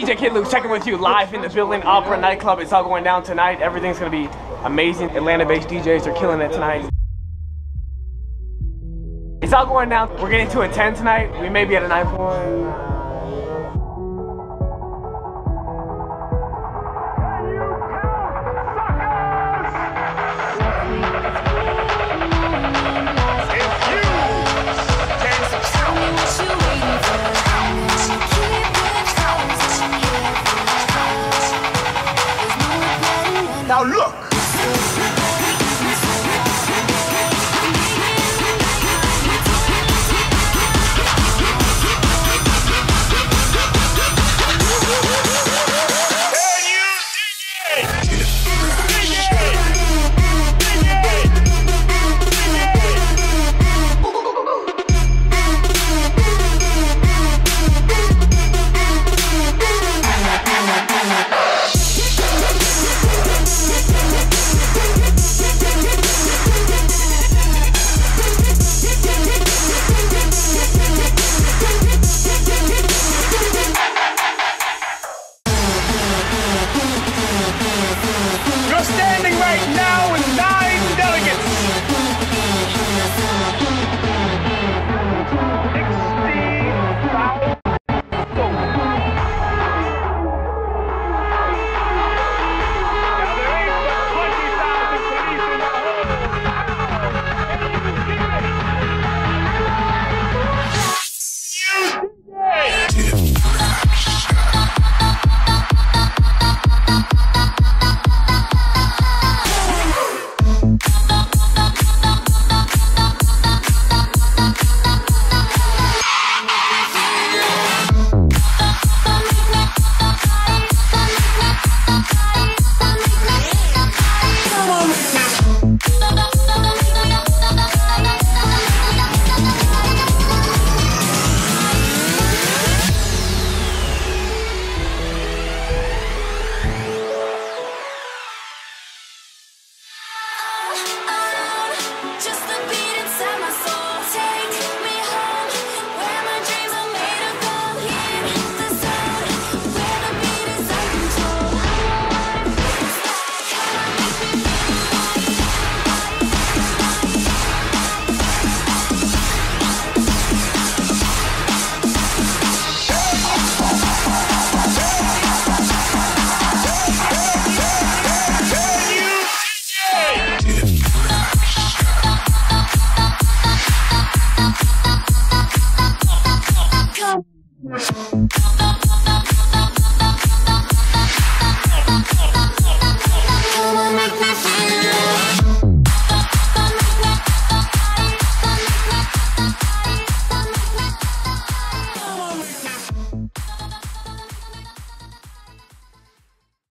DJ KiddLuke checking with you live in the building, Opera Nightclub. It's all going down tonight. Everything's gonna be amazing. Atlanta-based DJs are killing it tonight. It's all going down. We're getting to a 10 tonight. We may be at a 9.1. Now look!